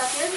bucket.